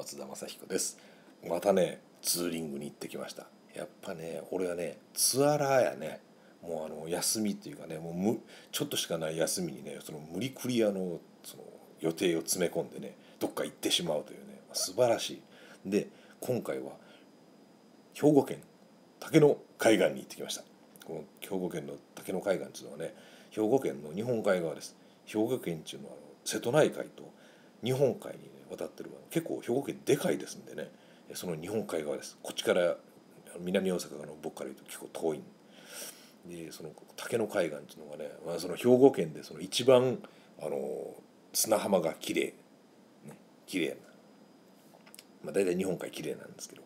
松田雅彦です。またねツーリングに行ってきました。やっぱね俺はねツアラーやね。もうあの休みっていうかねもうむちょっとしかない休みにねその無理くりあのその予定を詰め込んでねどっか行ってしまうというね素晴らしい。で今回は兵庫県竹野海岸に行ってきました。この兵庫県の竹野海岸っていうのはね兵庫県の日本海側です。兵庫県っていうのは瀬戸内海と日本海に、ね、渡ってる結構兵庫県でかいですんでね。その日本海側です。こっちから南大阪の僕から言うと結構遠い。んでその竹野海岸っていうのがね、まあ、その兵庫県でその一番あの砂浜が綺麗。ね綺麗な、まあ、大体日本海綺麗なんですけど、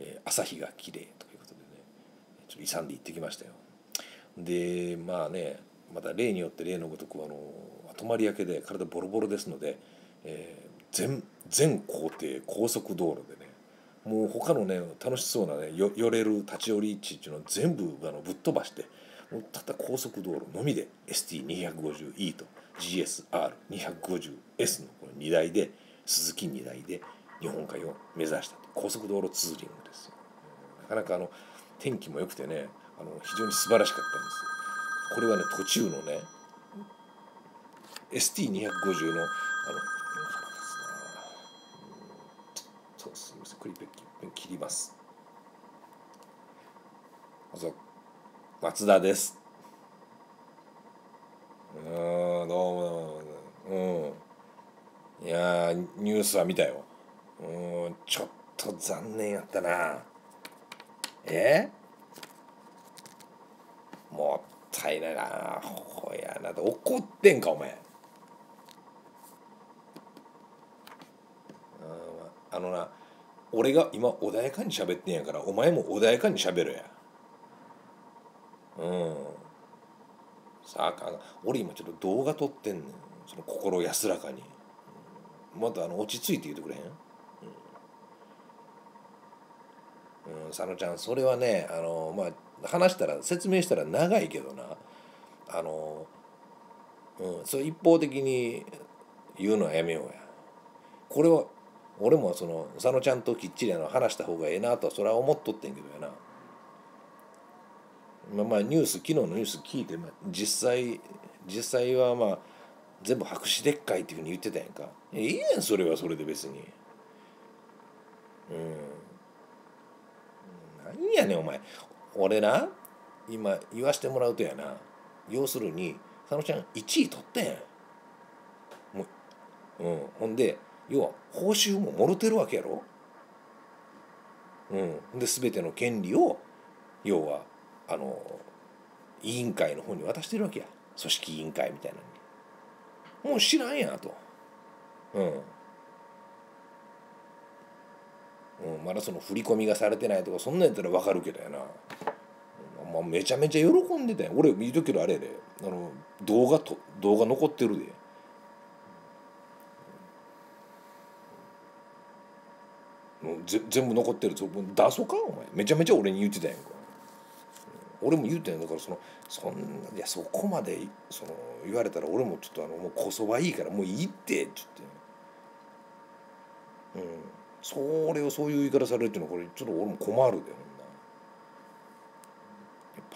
えー、朝日が綺麗ということでね。ちょっと勇んで行ってきましたよ。でまあねまた例によって例のごとくあの泊まり明けで体ボロボロですので、えー、全全工程高速道路でねもう他のね楽しそうなね寄れる立ち寄り地っていうのを全部あのぶっ飛ばしてもうたった高速道路のみで ST250E と GSR250S のこの2台で鈴木2台で日本海を目指した高速道路ツーリングですよ。なかなかあの天気も良くてねあの非常に素晴らしかったんですこれはね途中のね ST250 のあのそうすみませんクリップ切ります。松田です。うんどうもどうもうん。いやニュースは見たよ。うんちょっと残念やったな。え？もったいないな。ほやな。怒ってんかお前。あのな俺が今穏やかに喋ってんやからお前も穏やかに喋るや。うん。さあかん俺今ちょっと動画撮ってんねん。その心安らかに、うん、またあの落ち着いて言ってくれへん。うん、佐野ちゃんそれはねあのまあ話したら説明したら長いけどな。あのうんそれ一方的に言うのはやめようや。これは俺もその佐野ちゃんときっちりあの話した方がええなとはそれは思っとってんけどやな。まあまあニュース昨日のニュース聞いて、まあ、実際実際はまあ全部白紙でっかいっていうふうに言ってたやんか。いいやんそれはそれで別に。うん。何やねんお前。俺な今言わしてもらうとやな。要するに佐野ちゃん1位取ってん。もう、うん、ほんで要は報酬ももろてるわけやろ？うん、で全ての権利を要はあの委員会の方に渡してるわけや。組織委員会みたいなのに。もう知らんやと。うん、うん、まだその振り込みがされてないとかそんなんやったら分かるけどやな、まあ、めちゃめちゃ喜んでたん。俺見るけどあれやで。あの動画と動画残ってるで。ぜ全部残ってるぞ。出そうかお前。めちゃめちゃ俺に言ってたやんか。俺も言うてんだからそのそんないやそこまでその言われたら俺もちょっとあのもうこそばいいからもういいってっつって。うん。それをそういう言い方されるっていうのはこれちょっと俺も困るで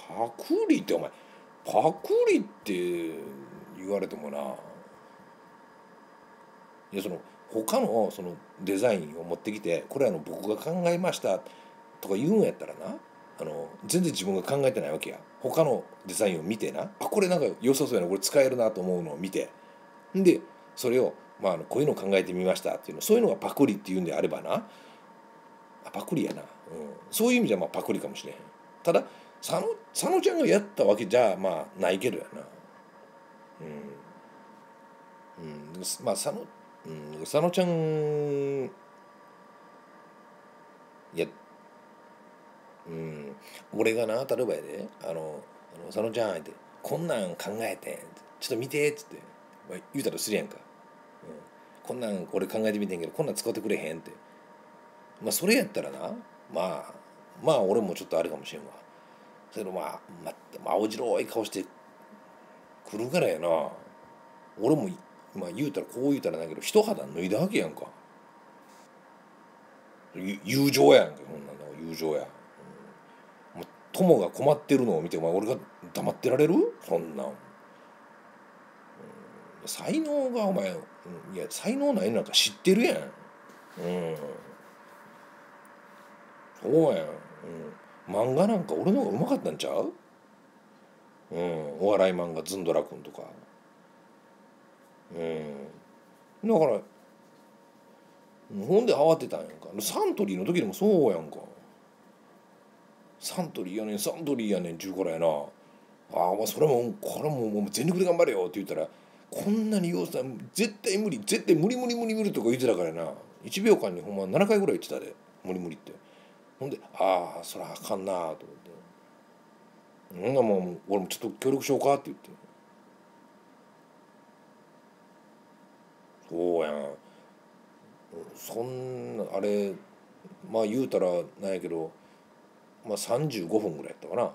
ほんな。パクリってお前。パクリって言われてもな。いやその他のそのデザインを持ってきてこれあの僕が考えましたとか言うんやったらなあの全然自分が考えてないわけや。他のデザインを見てな。あこれなんか良さそうやなこれ使えるなと思うのを見て。でそれを、まあ、あのこういうのを考えてみましたっていうのそういうのがパクリっていうんであればな。あパクリやな、うん、そういう意味じゃまあパクリかもしれへん。ただ佐野佐野ちゃんがやったわけじゃまあないけどやな。うん、うん、まあ佐野うん佐野ちゃんいやうん俺がな例えばやであの「あの佐野ちゃん」って「こんなん考えてちょっと見て」っつって、まあ、言うたらするやんか、うん、こんなん俺考えてみてんけどこんなん使ってくれへんって。まあそれやったらなまあまあ俺もちょっとあれかもしれんわ。それまあ、まあ、青白い顔してくるからやな。俺もまあ言うたらこう言うたらだけど一肌脱いだわけやんか。友情やんけそんなの。友情や、うん、友が困ってるのを見てお前俺が黙ってられる？そんなん、うん、才能がお前、いや才能ないなんか知ってるやん。うん。そうやん、うん、漫画なんか俺の方がうまかったんちゃう？うん、お笑い漫画「ズンドラ君」とか。うん。だからほんで慌てたんやんか。サントリーの時でもそうやんか。サントリーやねんサントリーやねんちゅうからやな。ああまあそれもこれももう全力で頑張れよ。って言ったらこんなに要さ絶対無理絶対無理無理無理無理とか言ってたからな。1秒間にほんま7回ぐらい言ってたで無理無理って。ほんでああそらあかんなと思って。ほんなもう俺もちょっと協力しようかって言って。そうやん。そんなあれまあ言うたらなんやけど、まあ、35分ぐらいやったかな。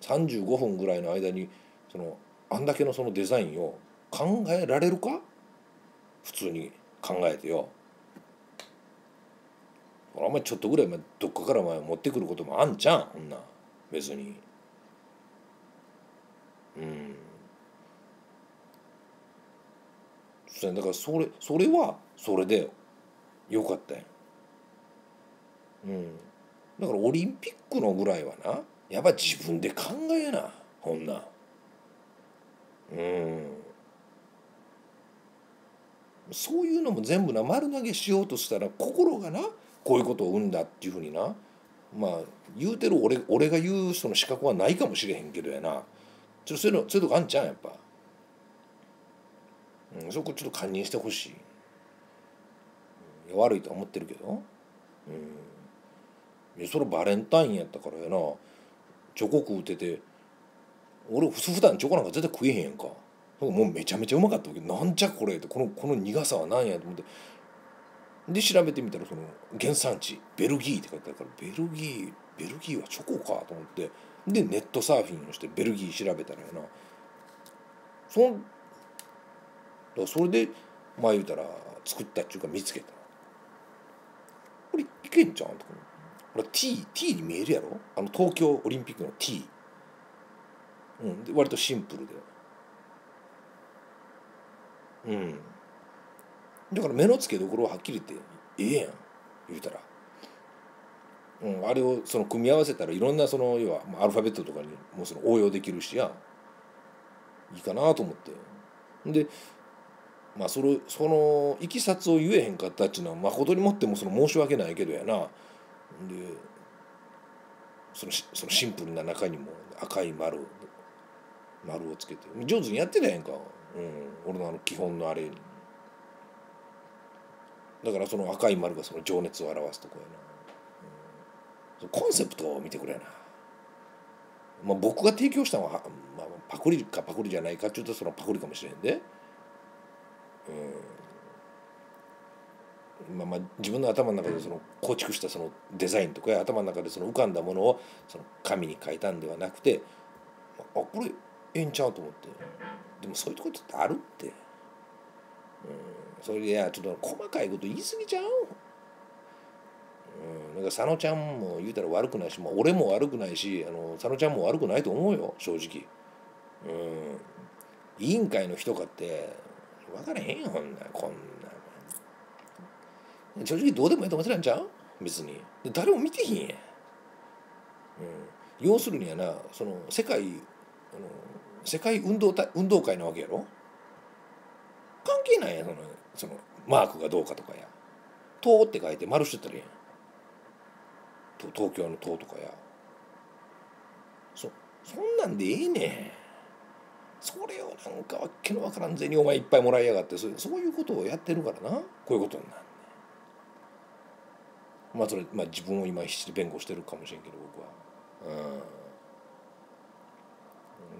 35分ぐらいの間にそのあんだけのそのデザインを考えられるか？普通に考えてよ。あんまりちょっとぐらいどっかから持ってくることもあんじゃんほんな。別に。うん。だからそれそれはそれでよかったん。うん。だからオリンピックのぐらいはなやっぱ自分で考えなほんな。うん。そういうのも全部な丸投げしようとしたら心がなこういうことを生んだっていうふうにな。まあ言うてる俺俺が言うその資格はないかもしれへんけどやな。ちょっとそういうのそういうとこあんちゃうやっぱ、うん、そこちょっと堪忍してほしい。悪いとは思ってるけど、うん、それバレンタインやったからやな。チョコ食うてて俺普段チョコなんか絶対食えへんやんか。もうめちゃめちゃうまかったわけ。なんじゃこれってこのこの苦さは何やと思って。で調べてみたらその原産地ベルギーって書いてあるからベルギーベルギーはチョコかと思って。でネットサーフィンをしてベルギー調べたらやな。そんだそれでまあ言うたら作ったっていうか見つけた。これいけんじゃんとかこれ T, T に見えるやろ？あの東京オリンピックの T、うん、で割とシンプルで。うん。だから目の付けどころははっきり言ってええやん。言うたら、うん、あれをその組み合わせたらいろんなその要はアルファベットとかにもその応用できるしやいいかなと思って。でまあそれそのいきさつを言えへんかったっちゅうのは誠にもってもその申し訳ないけどやな。でそのそのシンプルな中にも赤い丸丸をつけて。上手にやってたやんか、うん、俺のあの基本のあれ。だからその赤い丸がその情熱を表すとこやな、うん、コンセプトを見てくれな、まあ、僕が提供したのは、まあ、パクリかパクリじゃないかっちゅうとそのパクリかもしれんで。うんまあ、まあ自分の頭の中でその構築したそのデザインとか頭の中でその浮かんだものをその紙に書いたんではなくてあこれええんちゃうと思って。でもそういうとこってあるって、うん、それでいやちょっと細かいこと言い過ぎちゃう。うん、なんか佐野ちゃんも言うたら悪くないし、まあ、俺も悪くないしあの佐野ちゃんも悪くないと思うよ正直。うん、委員会の人かって分からへんよほんなこんな。正直どうでもいいと思ってたんちゃう？別に。誰も見てへんや、うん、要するにやなその世界あの世界運動運動会なわけやろ？関係ないやそのそのマークがどうかとかや「塔」って書いて丸してたらええやん。東京の塔とかや。そそんなんでええねん。それをなんかわけのわからん銭お前いっぱいもらいやがってそうそういうことをやってるからな。こういうことになる。まあそれ、まあ、自分を今必死で弁護してるかもしれんけど僕は。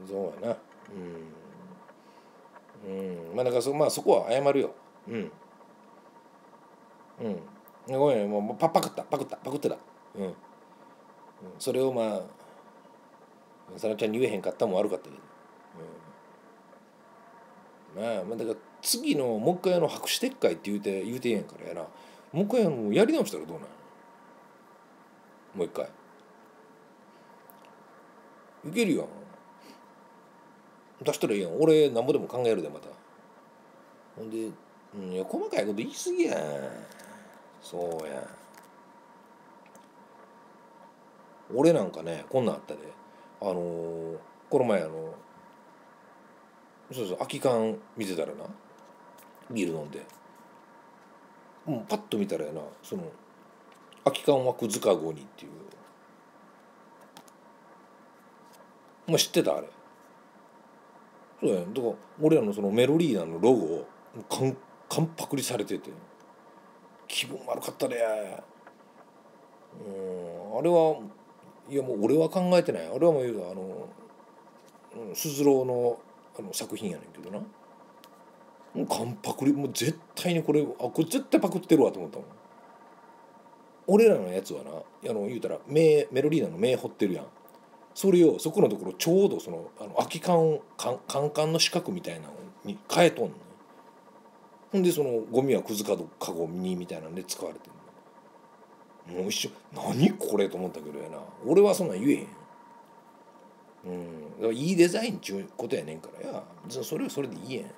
うん。そうやな。うん。うん。まあだからそ,、まあ、そこは謝るよ。うん。うん。ごめんもうパパクった。パクった。パクってた。うん、それをまあさなちゃんに言えへんかったも悪かったけど。うん。まあ、まあ、だから次のもう一回あの白紙撤回って言うて言うてんやんからやな。もう一回あのやり直したらどうなんもう一回。いけるやん。出したらいいやん。俺なんぼでも考えるでまた。ほんで、うん、いや細かいこと言い過ぎやん。そうや俺なんかねこんなんあったで。あのー、この前あのそうそう空き缶見てたらな。ビール飲んで。もうパッと見たらやなその空き缶枠塚ゴニっていう。お前知ってたあれ。そうやだから俺らのそのメロリーナのロゴをカンカンパクリされてて。気分悪かったで。うんあれはいやもう俺は考えてない。俺はもうあのスズローのあの作品やねんけどな。もう完パクリもう絶対にこれあこれ絶対パクってるわと思ったもん。俺らのやつはなあの言うたら目メロリーナの目彫ってるやん。それをそこのところちょうどそのあの空き缶カンカンカンの四角みたいなのに変えとんねほんでそのゴミはくずかどかごにみたいなんで使われてるもう一瞬何これと思ったけどやな。俺はそんなん言えへん。うん。だからいいデザインっちゅうことやねんからや。それはそれでいいやん。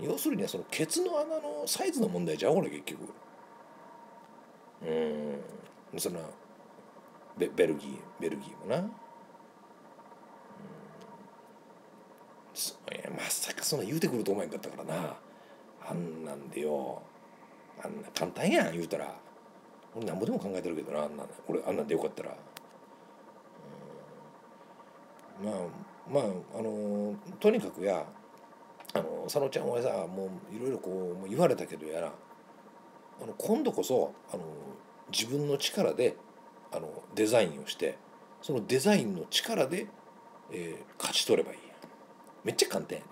要するにそのケツの穴のサイズの問題じゃんこれ結局。うん。そのベベルギーベルギーもな、うん、そまさかそんな言うてくると思えんかったからな。あんなんでよ。あんな簡単やん言うたら。俺なんぼでも考えてるけどなあんなん俺あんなんでよかったら、うん、まあまああのとにかくやあの佐野ちゃんはさもういろいろこう言われたけどやら。あの今度こそあの自分の力であのデザインをしてそのデザインの力で、えー、勝ち取ればいい。やめっちゃ簡単やね。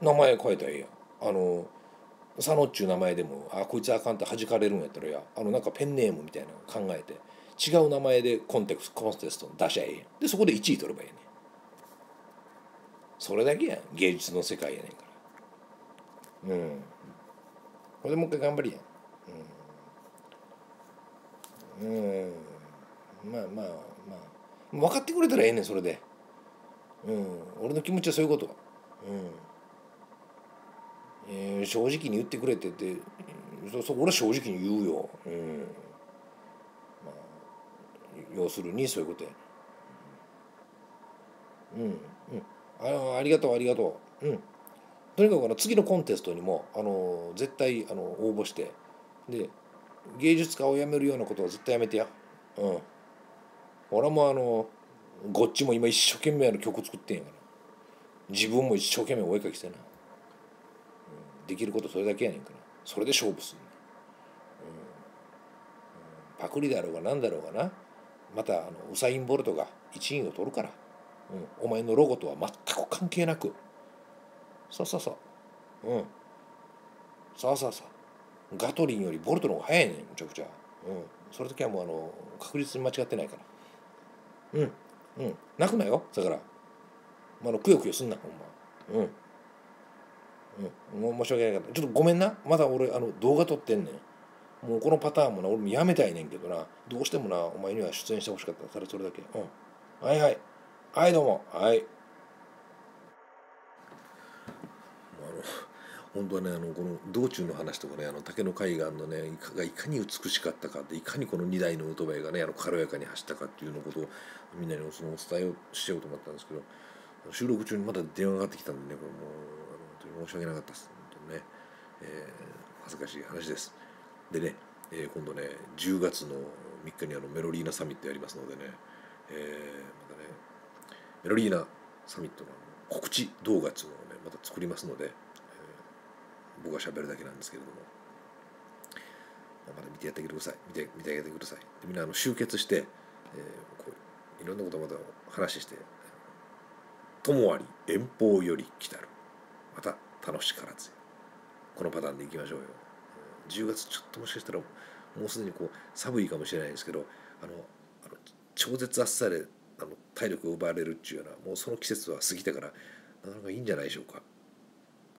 名前変えたらいいやあの佐野っちゅう名前でもあこいつあかんって弾かれるんやったらやあのなんかペンネームみたいなの考えて違う名前でコンテクスコンテスト出しゃええやん。でそこで1位取ればいいねそれだけや芸術の世界やねんから。うん。これでもう一回頑張りやうん、うん、まあまあまあ。分かってくれたらええねんそれで。うん。俺の気持ちはそういうことうん、えー、正直に言ってくれててそそ俺は正直に言うよ。うん。要するにそういうことやうん。あありがとうありがとう。うん。とにかくあの次のコンテストにもあの絶対あの応募してで芸術家を辞めるようなことは絶対やめてや。うん。俺もあのこっちも今一生懸命あの曲作ってんやから。自分も一生懸命お絵かきしてな、うん、できることそれだけやねんから。それで勝負する、うん、パクリだろうが何だろうがな。またあのウサイン・ボルトが1位を取るから、うん、お前のロゴとは全く関係なく。そうそうそううん。そうそうそうガトリンよりボルトの方が速いねんむちゃくちゃ。うん。その時はもうあの確実に間違ってないから。うん。うん。泣くなよ？だから、まあ、のくよくよすんなほんま。うん、うん、もう申し訳ないかったちょっとごめんな。まだ俺あの動画撮ってんねん。もうこのパターンもな俺もやめたいねんけどな。どうしてもなお前には出演してほしかった。からそれだけ。うん。はいはい。はいどうも。はい。あの本当はねあのこの道中の話とかねあの竹の海岸のねいかがいかに美しかったかっていかにこの2台のオートバイがねあの軽やかに走ったかっていうのことをみんなにそのお伝えをしようと思ったんですけど収録中にまだ電話がかかってきたんでねこれもうあの本当に申し訳なかったです。本当にね、えー、恥ずかしい話です。でね、えー、今度ね10月の3日にあのメロリーナサミットやりますのでね、えー、メロリーナサミットの告知動画っていうのをねまた作りますので、えー、僕がしゃべるだけなんですけれども、また見てやってください。見て見てあげてください。でみんなあの集結して、えー、こういろんなことまた話して「ともあり遠方より来たる。また楽しからず」このパターンでいきましょうよ。10月ちょっともしかしたらもうすでにこう寒いかもしれないですけどあのあの超絶暑さであの体力を奪われるっていうようなもうその季節は過ぎたからなかなかいいんじゃないでしょうか。